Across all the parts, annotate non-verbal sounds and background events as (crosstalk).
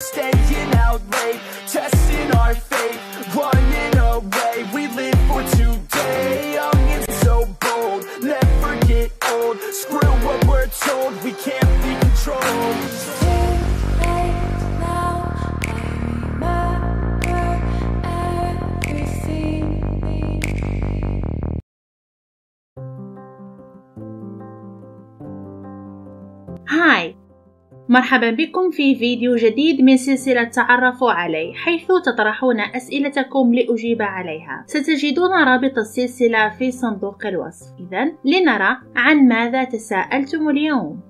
Stay here. مرحبا بكم في فيديو جديد من سلسلة تعرفوا علي حيث تطرحون أسئلتكم لأجيب عليها. ستجدون رابط السلسلة في صندوق الوصف. إذا لنرى عن ماذا تساءلتم اليوم.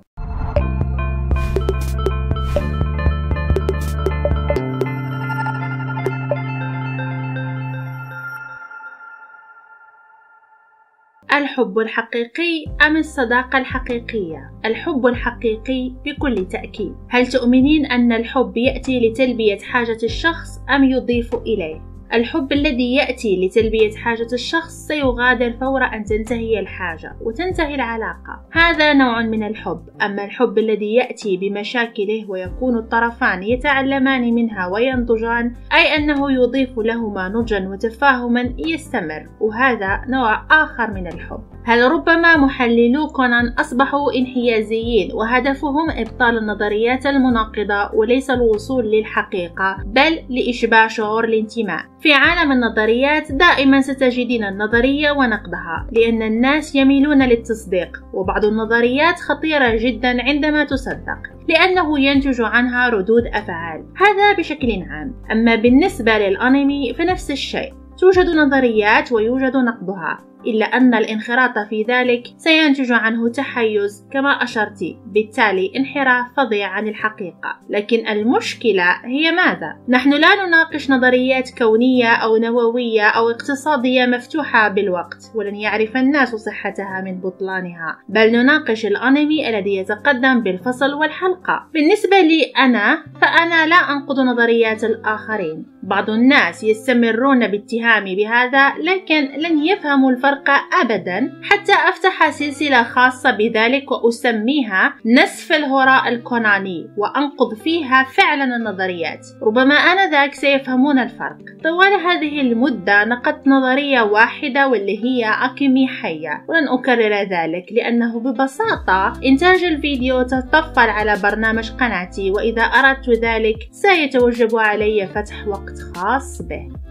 الحب الحقيقي أم الصداقة الحقيقية؟ الحب الحقيقي بكل تأكيد. هل تؤمنين أن الحب يأتي لتلبية حاجة الشخص أم يضيف إليه؟ الحب الذي يأتي لتلبية حاجة الشخص سيغادر فور أن تنتهي الحاجة وتنتهي العلاقة. هذا نوع من الحب. أما الحب الذي يأتي بمشاكله ويكون الطرفان يتعلمان منها وينضجان أي أنه يضيف لهما نضجا وتفاهما يستمر. وهذا نوع آخر من الحب. هل ربما محللو كونان أصبحوا انحيازيين وهدفهم إبطال النظريات المناقضة وليس الوصول للحقيقة بل لإشباع شعور الانتماء؟ في عالم النظريات دائما ستجدين النظرية ونقدها لأن الناس يميلون للتصديق وبعض النظريات خطيرة جدا عندما تصدق لأنه ينتج عنها ردود أفعال. هذا بشكل عام. أما بالنسبة للأنمي فنفس الشيء. توجد نظريات ويوجد نقدها. إلا أن الانخراط في ذلك سينتج عنه تحيز كما أشرت. بالتالي انحراف فظيع عن الحقيقة. لكن المشكلة هي ماذا؟ نحن لا نناقش نظريات كونية أو نووية أو اقتصادية مفتوحة بالوقت ولن يعرف الناس صحتها من بطلانها. بل نناقش الأنمي الذي يتقدم بالفصل والحلقة. بالنسبة لي أنا فأنا لا أنقض نظريات الآخرين. بعض الناس يستمرون باتهامي بهذا لكن لن يفهموا الفرق أبدا حتى أفتح سلسلة خاصة بذلك وأسميها نسف الهراء الكوناني وأنقض فيها فعلا النظريات. ربما آنذاك سيفهمون الفرق. طوال هذه المدة نقدت نظرية واحدة واللي هي أكيمي حية. ولن أكرر ذلك لأنه ببساطة إنتاج الفيديو تطفل على برنامج قناتي وإذا أردت ذلك سيتوجب علي فتح وقت خاص به.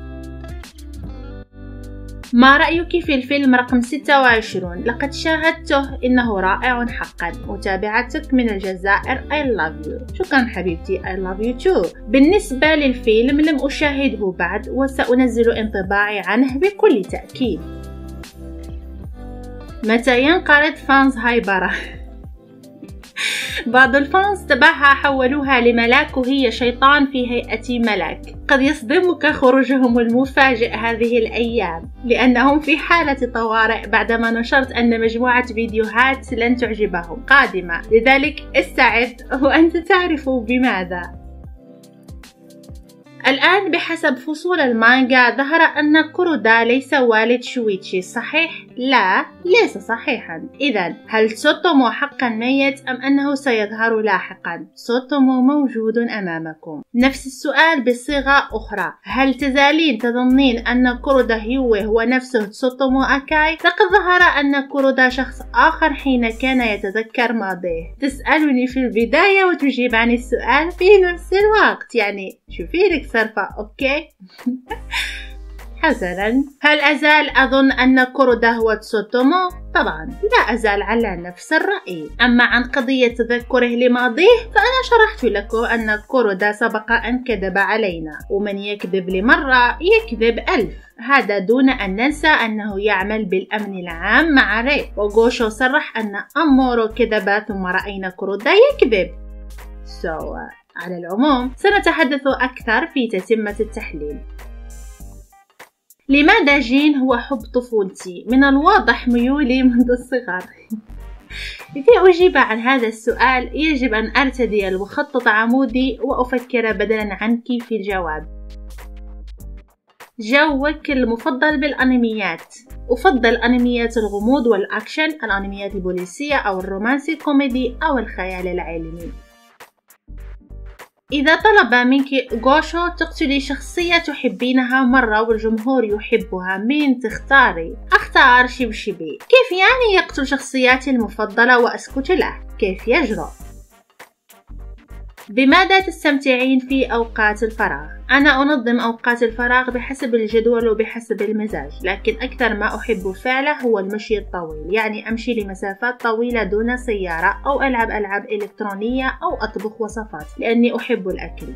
ما رأيك في الفيلم رقم 26 لقد شاهدته إنه رائع حقا. متابعتك من الجزائر I love you. شكرا حبيبتي I love you too. بالنسبة للفيلم لم أشاهده بعد وسأنزل انطباعي عنه بكل تأكيد. متى ينقرض فانز هايبرة؟ (laughs) بعض الفانز تبعها حولوها لملاك وهي شيطان في هيئة ملاك. قد يصدمك خروجهم المفاجئ هذه الأيام لأنهم في حالة طوارئ بعدما نشرت أنا مجموعة فيديوهات لن تعجبهم. قادمة. لذلك استعد وأنت تعرف بماذا. الآن بحسب فصول المانجا ظهر أن كورودا ليس والد شويتشي صحيح؟ لا ليس صحيحا إذا هل سوتومو حقا ميت أم أنه سيظهر لاحقا؟ سوتومو موجود أمامكم نفس السؤال بصيغة أخرى هل تزالين تظنين أن كورودا هيوي هو نفسه سوتومو أكاي؟ لقد ظهر أن كورودا شخص آخر حين كان يتذكر ماضيه تسألني في البداية وتجيب عن السؤال في نفس الوقت يعني شوفي لك صرفة okay؟ حسنا هل أزال أظن أن كورودا هو تسوتومو؟ طبعا لا أزال على نفس الرأي. أما عن قضية تذكره لماضيه فأنا شرحت لكم أن كورودا سبق أن كذب علينا. ومن يكذب لمرة يكذب ألف. هذا دون أن ننسى أنه يعمل بالأمن العام مع ري وغوشو صرح أن أمورو كذب ثم رأينا كورودا يكذب. So, على العموم سنتحدث أكثر في تتمة التحليل. لماذا جين هو حب طفولتي؟ من الواضح ميولي منذ الصغر. (laughs) لكي أجيب عن هذا السؤال يجب أن أرتدي المخطط عمودي وأفكر بدلا عنك في الجواب. جوك المفضل بالأنميات. أفضل أنميات الغموض والأكشن الأنميات البوليسية أو الرومانسي كوميدي أو الخيال العلمي. إذا طلب منك غوشو تقتلي شخصية تحبينها مرة والجمهور يحبها مين تختاري؟ أختار شبشبي كيف يعني يقتل شخصياتي المفضلة وأسكت له؟ كيف يجرؤ؟ بماذا تستمتعين في أوقات الفراغ؟ أنا أنظم أوقات الفراغ بحسب الجدول وبحسب المزاج لكن أكثر ما أحب فعله هو المشي الطويل يعني أمشي لمسافات طويلة دون سيارة أو ألعب ألعاب إلكترونية أو أطبخ وصفات لأني أحب الأكل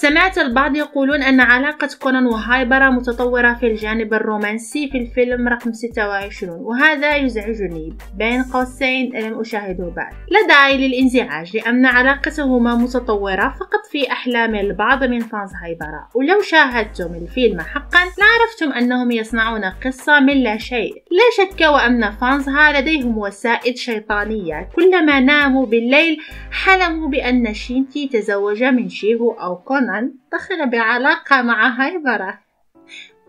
سمعت البعض يقولون أن علاقة كونان وهايبرا متطورة في الجانب الرومانسي في الفيلم رقم 26 وهذا يزعجني. بين قوسين لم أشاهده بعد. لا داعي للانزعاج لأن علاقتهما متطورة فقط في أحلام البعض من فانز هايبرا. ولو شاهدتم الفيلم حقا لعرفتم أنهم يصنعون قصة من لا شيء. لا شك وأن فانزها لديهم وسائد شيطانية. كلما ناموا بالليل حلموا بأن شينتي تزوج من شيهو أو كونان. كونان دخل بعلاقة مع هايبرة.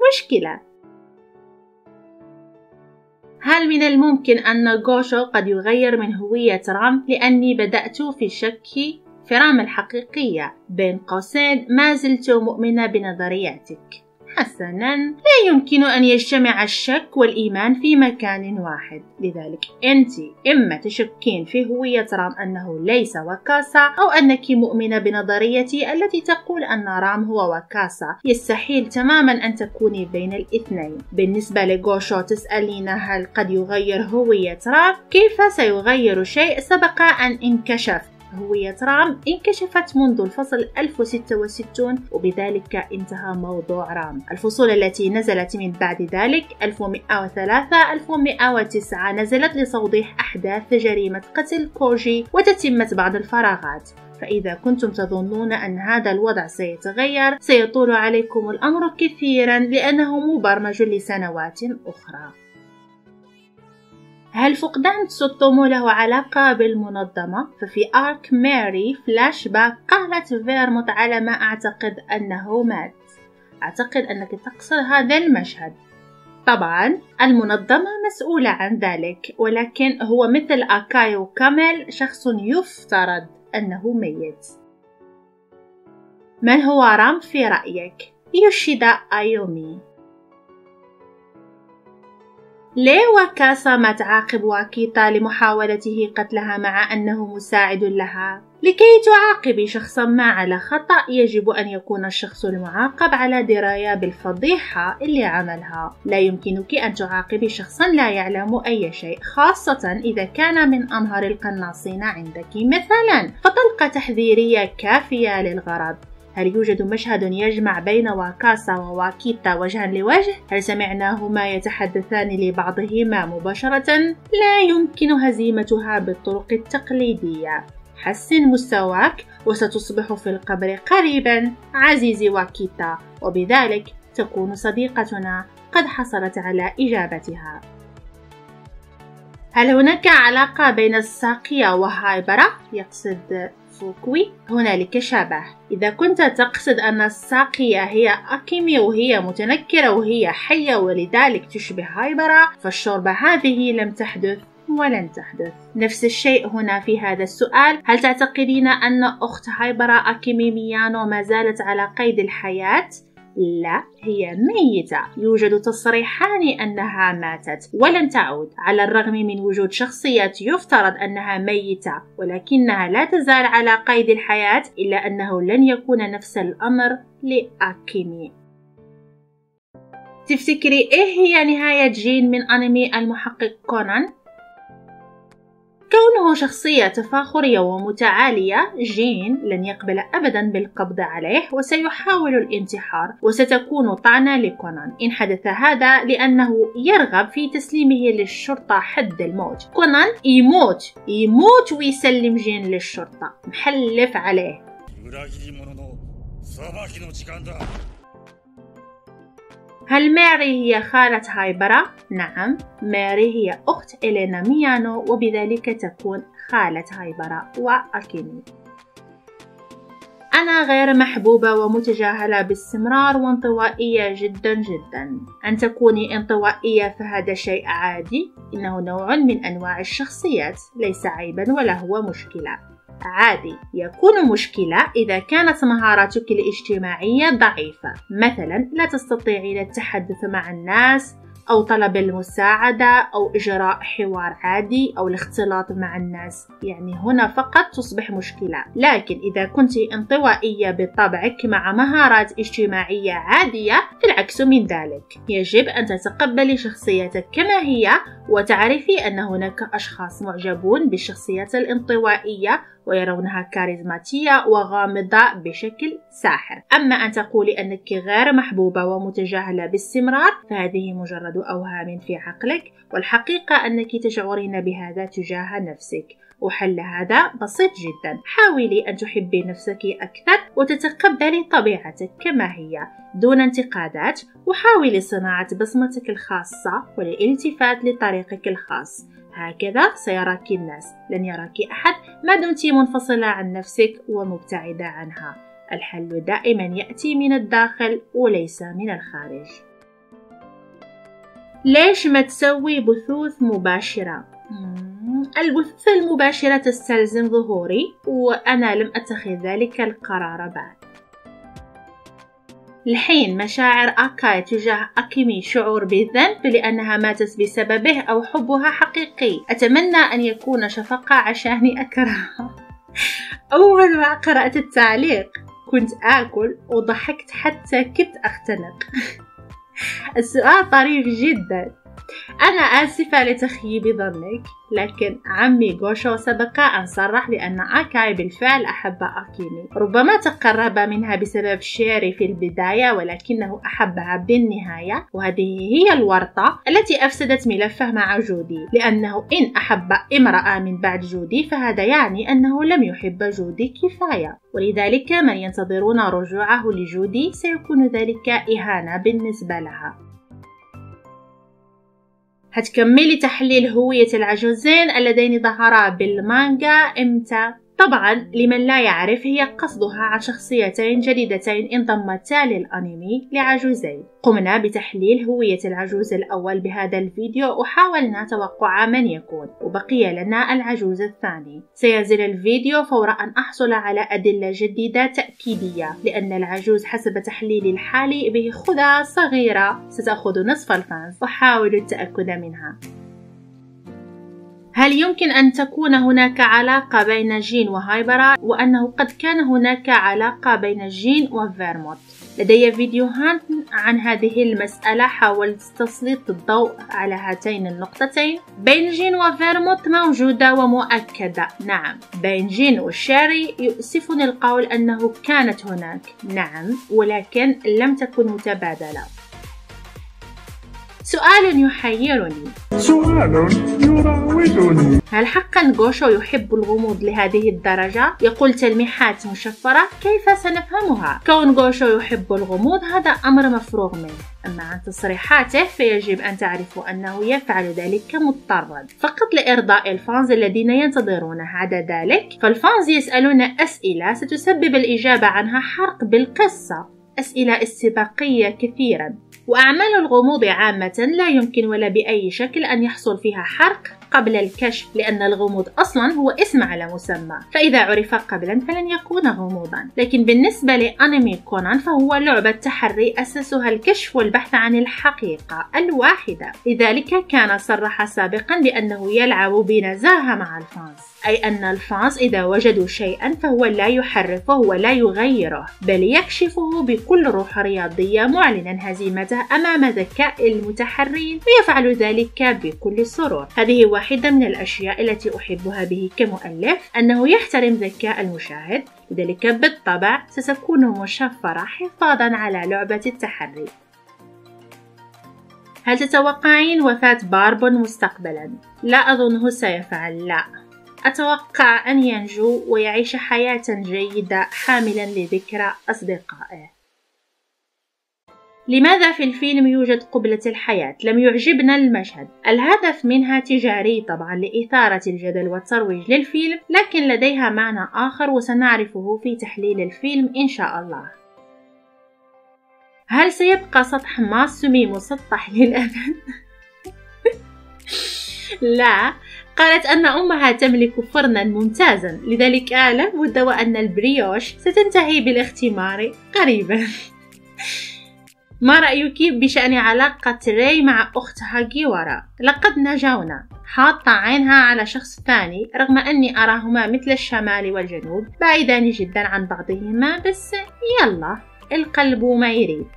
مشكلة. هل من الممكن أن غوشو قد يغير من هوية رام لأني بدأت في الشك في رام الحقيقية. بين قوسين ما زلت مؤمنة بنظرياتك. حسنا لا يمكن أن يجتمع الشك والإيمان في مكان واحد. لذلك أنت إما تشكين في هوية رام أنه ليس وكاسا أو أنك مؤمنة بنظريتي التي تقول أن رام هو وكاسا يستحيل تماما أن تكوني بين الاثنين. بالنسبة لغوشو تسألين هل قد يغير هوية رام؟ كيف سيغير شيء؟ سبق أن انكشف هوية رام انكشفت منذ الفصل 1066 وبذلك انتهى موضوع رام. الفصول التي نزلت من بعد ذلك 1103 1109 نزلت لتوضيح أحداث جريمة قتل كوجي وتتمة بعض الفراغات. فإذا كنتم تظنون أن هذا الوضع سيتغير سيطول عليكم الأمر كثيرا لأنه مبرمج لسنوات أخرى. هل فقدان تسوتومو له علاقة بالمنظمة؟ ففي arc ماري فلاش باك قالت فيرموت على ما أعتقد أنه مات أعتقد أنك تقصد هذا المشهد طبعا المنظمة مسؤولة عن ذلك ولكن هو مثل أكايو كامل شخص يفترض أنه ميت من هو رام في رأيك؟ يوشيدا أيومي ليه وكاسا ما تعاقب واكيتا لمحاولته قتلها مع أنه مساعد لها؟ لكي تعاقبي شخصا ما على خطأ يجب أن يكون الشخص المعاقب على دراية بالفضيحة اللي عملها. لا يمكنك أن تعاقبي شخصا لا يعلم أي شيء خاصة إذا كان من أمهر القناصين عندك. مثلا فطلقة تحذيرية كافية للغرض. هل يوجد مشهد يجمع بين واكاسا وواكيتا وجها لوجه؟ هل سمعناهما يتحدثان لبعضهما مباشرة؟ لا يمكن هزيمتها بالطرق التقليدية حسن مستواك وستصبح في القبر قريبا عزيزي واكيتا وبذلك تكون صديقتنا قد حصلت على إجابتها هل هناك علاقة بين الساقية وهايبرا؟ يقصد فوكوي هنالك شبه. إذا كنت تقصد أن الساقية هي أكيمي وهي متنكرة وهي حية ولذلك تشبه هايبرا فالشوربة هذه لم تحدث ولن تحدث. نفس الشيء هنا في هذا السؤال. هل تعتقدين أن أخت هايبرا أكيمي ميانو ما زالت على قيد الحياة؟ لا هي ميتة. يوجد تصريحان أنها ماتت ولن تعود. على الرغم من وجود شخصيات يفترض أنها ميتة ولكنها لا تزال على قيد الحياة إلا أنه لن يكون نفس الأمر لأكيمي تفتكري إيه هي نهاية جين من أنمي المحقق كونان؟ كونه شخصية تفاخرية ومتعالية جين لن يقبل أبدا بالقبض عليه وسيحاول الانتحار وستكون طعنة لكونان. إن حدث هذا لأنه يرغب في تسليمه للشرطة حد الموت. كونان يموت يموت ويسلم جين للشرطة. محلف عليه. هل ماري هي خالة هايبرا؟ نعم ماري هي أخت إلينا ميانو وبذلك تكون خالة هايبرا وأكيمي أنا غير محبوبة ومتجاهلة باستمرار وانطوائية جدا جدا. أن تكوني انطوائية فهذا شيء عادي. إنه نوع من أنواع الشخصيات ليس عيبا ولا هو مشكلة. عادي يكون مشكلة إذا كانت مهاراتك الاجتماعية ضعيفة. مثلا لا تستطيعين التحدث مع الناس أو طلب المساعدة أو إجراء حوار عادي أو الاختلاط مع الناس. يعني هنا فقط تصبح مشكلة. لكن إذا كنت انطوائية بطبعك مع مهارات اجتماعية عادية العكس من ذلك. يجب أن تتقبلي شخصيتك كما هي وتعرفي أن هناك أشخاص معجبون بالشخصيات الانطوائية ويرونها كاريزماتية وغامضة بشكل ساحر. أما أن تقولي أنك غير محبوبة ومتجاهلة باستمرار فهذه مجرد أوهام في عقلك والحقيقة أنك تشعرين بهذا تجاه نفسك. وحل هذا بسيط جدا. حاولي أن تحبي نفسك أكثر وتتقبلي طبيعتك كما هي. دون انتقادات وحاولي صناعة بصمتك الخاصة والالتفات لطريقك الخاص. هكذا سيراك الناس. لن يراك أحد ما دمت منفصلة عن نفسك ومبتعدة عنها. الحل دائما يأتي من الداخل وليس من الخارج. ليش ما تسوي بثوث مباشرة؟ البثوث المباشرة تستلزم ظهوري وأنا لم أتخذ ذلك القرار بعد. الحين مشاعر أكاي تجاه أكيمي شعور بالذنب لأنها ماتت بسببه أو حبها حقيقي. أتمنى أن يكون شفقة عشاني أكرهها (laughs) أول ما قرأت التعليق كنت آكل وضحكت حتى كنت أختنق. (laughs) السؤال طريف جدا. أنا آسفة لتخييب ظنك لكن عمي غوشو سبق أن صرح بأن آكاي بالفعل أحب أكيمي. ربما تقرب منها بسبب شيري في البداية ولكنه أحبها بالنهاية وهذه هي الورطة التي أفسدت ملفه مع جودي. لأنه إن أحب امرأة من بعد جودي فهذا يعني أنه لم يحب جودي كفاية. ولذلك من ينتظرون رجوعه لجودي سيكون ذلك إهانة بالنسبة لها. هتكملي تحليل هوية العجوزين اللذين ظهرا بالمانجا إمتى؟ طبعا لمن لا يعرف هي قصدها عن شخصيتين جديدتين انضمتا للأنمي لعجوزين قمنا بتحليل هوية العجوز الأول بهذا الفيديو وحاولنا توقع من يكون وبقي لنا العجوز الثاني. سينزل الفيديو فور أن أحصل على أدلة جديدة تأكيدية لأن العجوز حسب تحليلي الحالي به خدعة صغيرة. ستأخذ نصف الفانز وحاول التأكد منها. هل يمكن أن تكون هناك علاقة بين جين وهايبارا؟ وأنه قد كان هناك علاقة بين جين وفيرموت. لدي فيديوهات عن هذه المسألة حاولت تسليط الضوء على هاتين النقطتين. بين جين وفيرموت موجودة ومؤكدة. نعم بين جين وشيري يؤسفني القول أنه كانت هناك. نعم ولكن لم تكن متبادلة. سؤال يحيرني. سؤال يراودني. هل حقا غوشو يحب الغموض لهذه الدرجة؟ يقول تلميحات مشفرة كيف سنفهمها؟ كون غوشو يحب الغموض هذا أمر مفروغ منه. أما عن تصريحاته فيجب أن تعرفوا أنه يفعل ذلك مضطرا. فقط لإرضاء ال fans الذين ينتظرونه عدا ذلك فال fans يسألون أسئلة ستسبب الإجابة عنها حرق بالقصة. أسئلة استباقية كثيرا. وأعمال الغموض عامة لا يمكن ولا بأي شكل أن يحصل فيها حرق قبل الكشف لأن الغموض أصلا هو اسم على مسمى. فإذا عرف قبلا فلن يكون غموضا. لكن بالنسبة لأنمي كونان فهو لعبة تحري أسسها الكشف والبحث عن الحقيقة الواحدة. لذلك كان صرح سابقا بأنه يلعب بنزاهة مع الفانز. أي أن الفانز إذا وجدوا شيئا فهو لا يحرفه ولا يغيره بل يكشفه بكل روح رياضية معلنا هزيمته أمام ذكاء المتحرين ويفعل ذلك بكل سرور. هذه واحدة من الأشياء التي أحبها به كمؤلف أنه يحترم ذكاء المشاهد لذلك بالطبع ستكون مشفرة حفاظا على لعبة التحري. هل تتوقعين وفاة باربون مستقبلا؟ لا أظنه سيفعل لا. أتوقع أن ينجو ويعيش حياة جيدة حاملا لذكرى أصدقائه. لماذا في الفيلم يوجد قبلة الحياة؟ لم يعجبنا المشهد. الهدف منها تجاري طبعا لإثارة الجدل والترويج للفيلم لكن لديها معنى آخر وسنعرفه في تحليل الفيلم إن شاء الله. هل سيبقى سطح ماسومي مسطح للأبد؟ (laughs) لا. قالت أن أمها تملك فرنا ممتازا. لذلك أعلم بد وأن البريوش ستنتهي بالاختمار قريبا. (laughs) ما رأيك بشأن علاقة ري مع أختها جيورا؟ لقد نجونا حاطة عينها على شخص ثاني رغم أني أراهما مثل الشمال والجنوب بعيدان جدا عن بعضهما بس يلا القلب ما يريد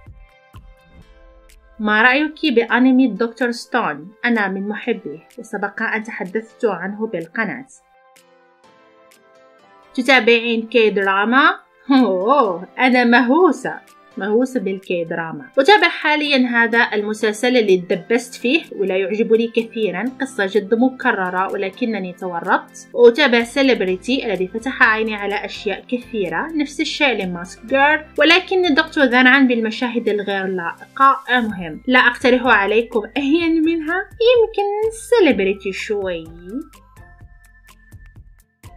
ما رأيك بأنمي Dr. Stone؟ أنا من محبيه وسبق أن تحدثت عنه بالقناة تتابعين K-drama؟ أوه أنا مهووسة مهووسة بال K-drama أتابع حاليا هذا المسلسل اللي تدبست فيه ولا يعجبني كثيرا. قصة جد مكررة ولكنني تورطت. وأتابع Celebrity الذي فتح عيني على أشياء كثيرة. نفس الشيء ل Mask Girl ولكن دكتور ذنعا بالمشاهد الغير لائقة. المهم لا أقترح عليكم أهيا منها. يمكن Celebrity شوي.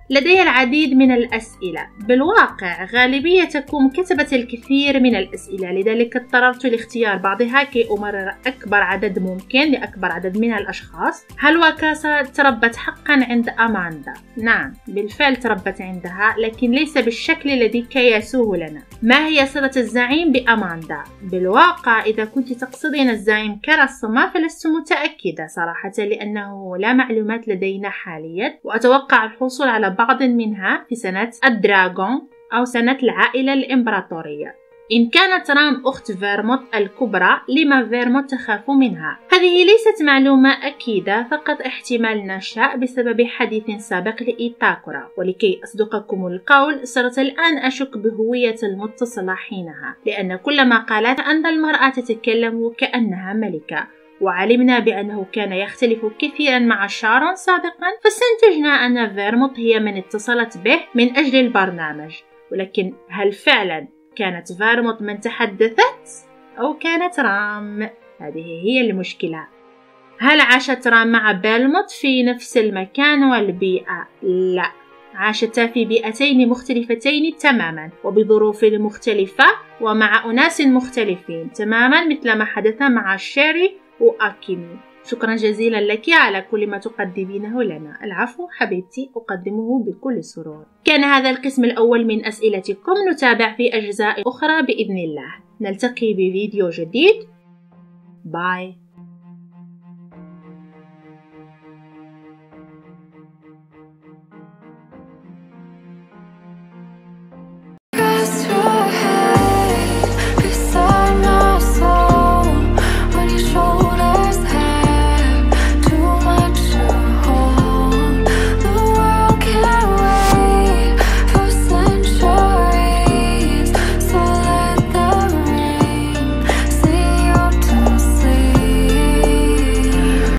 لدي العديد من الأسئلة بالواقع غالبيتكم كتبت الكثير من الأسئلة لذلك اضطررت لاختيار بعضها كي أمرر أكبر عدد ممكن لأكبر عدد من الأشخاص هل واكاسا تربت حقا عند أماندا؟ نعم بالفعل تربت عندها لكن ليس بالشكل الذي كياسوه لنا ما هي صلة الزعيم بأماندا؟ بالواقع إذا كنت تقصدين الزعيم كرسمة فلست متأكدة صراحة لأنه لا معلومات لدينا حاليا وأتوقع الحصول على بعض منها في سنة الدراغون أو سنة العائلة الإمبراطورية. إن كانت رام أخت فيرموت الكبرى لما فيرموت تخاف منها؟ هذه ليست معلومة أكيدة فقط احتمال نشأ بسبب حديث سابق لإيتاكورا. ولكي أصدقكم القول صرت الآن أشك بهوية المتصلة حينها لأن كل ما قالت أن المرأة تتكلم كأنها ملكة. وعلمنا بأنه كان يختلف كثيرا مع شارون سابقا فاستنتجنا أن فيرموت هي من اتصلت به من أجل البرنامج. ولكن هل فعلا كانت فيرموت من تحدثت؟ أو كانت رام؟ هذه هي المشكلة. هل عاشت رام مع بيلموت في نفس المكان والبيئة؟ لا. عاشتا في بيئتين مختلفتين تماما وبظروف مختلفة ومع أناس مختلفين تماما مثل ما حدث مع شيري وأكيمي شكرا جزيلا لك على كل ما تقدمينه لنا. العفو حبيبتي أقدمه بكل سرور. كان هذا القسم الأول من أسئلتكم. نتابع في أجزاء أخرى بإذن الله. نلتقي بفيديو جديد. باي